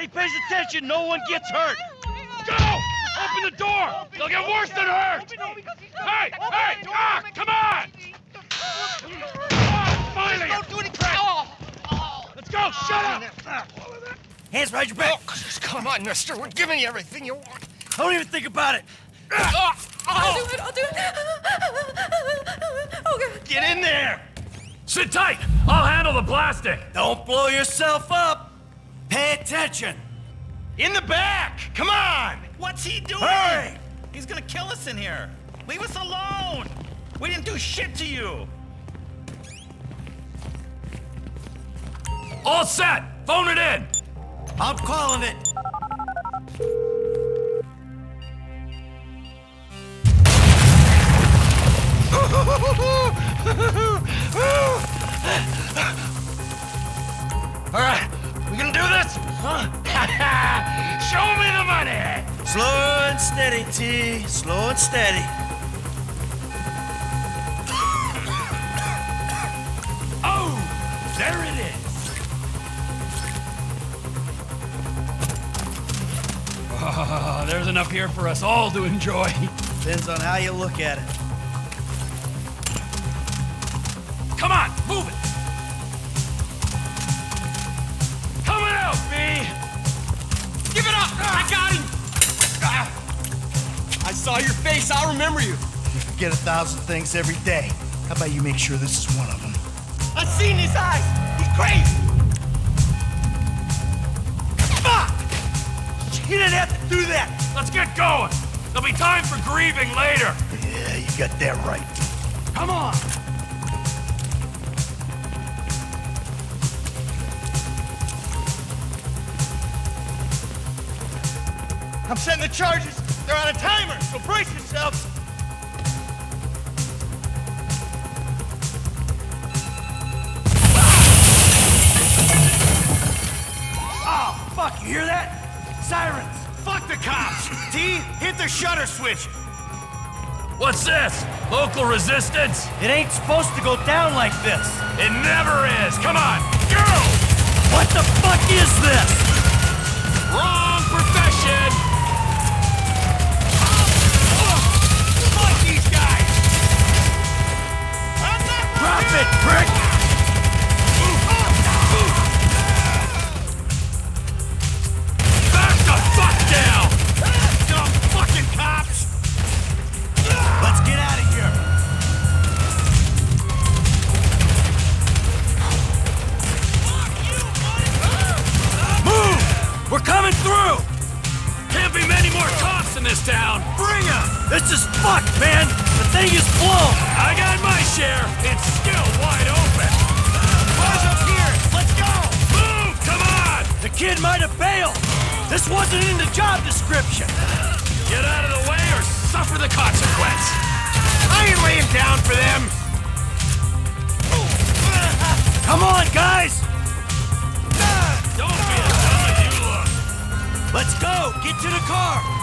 Everybody pays attention. No one gets hurt. Go! Open the door! They'll get worse than hurt! Hey! Hey! Ah! Come on! Ah, finally! Don't do any crap! Let's go! Shut up! Hands behind your back. Come on, mister. We're giving you everything you want. Don't even think about it. I'll do it, I'll do it. Oh, God. Get in there! Sit tight! I'll handle the blasting! Don't blow yourself up. Pay attention. In the back! Come on! What's he doing? Hurry! He's gonna kill us in here. Leave us alone. We didn't do shit to you. All set! Phone it in! I'm calling it. All right, Huh? Show me the money! Slow and steady, T. Slow and steady. Oh, there it is. Oh, there's enough here for us all to enjoy. Depends on how you look at it. I saw your face, I'll remember you. You forget a thousand things every day. How about you make sure this is one of them? I've seen his eyes! He's crazy! Fuck! You didn't have to do that. Let's get going! There'll be time for grieving later! Yeah, you got that right. Come on! I'm setting the charges. They're on a timer, so brace yourselves. Oh, ah, fuck, you hear that? Sirens. Fuck the cops! T, hit the shutter switch. What's this? Local resistance? It ain't supposed to go down like this. It never is! Come on! Go! What the fuck is this? Wrong this town! Bring 'em! This is fucked, man! The thing is blown! I got my share! It's still wide open! Cars up here! Let's go! Move! Come on! The kid might have bailed! This wasn't in the job description! Get out of the way or suffer the consequence! I ain't laying down for them! Come on, guys! Don't be as dumb as you look! Let's go! Get to the car!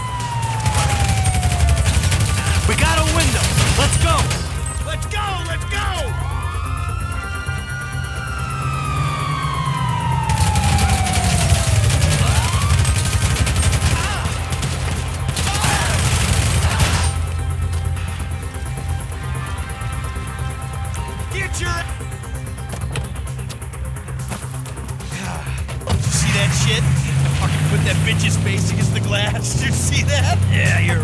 Bitch's face against the glass. Did you see that? Yeah, you're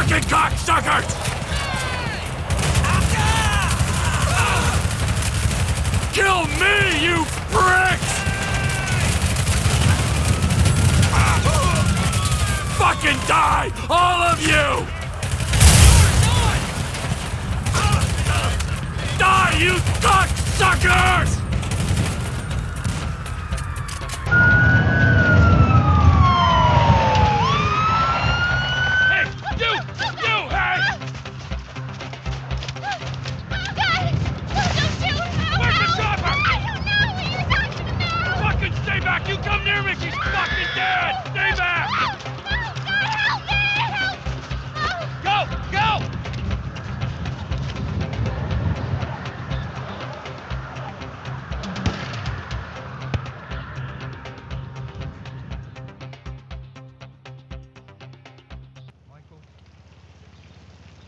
Fucking cocksuckers! Kill me, you pricks! Fucking die, all of you! Die, you cocksuckers!